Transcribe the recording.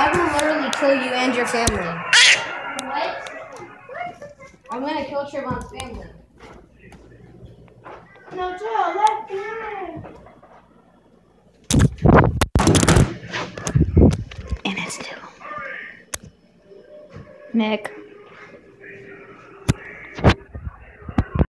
I will literally kill you and your family. What? I'm gonna kill Trayvon's family. No, Joe, let me. And it's two. Nick.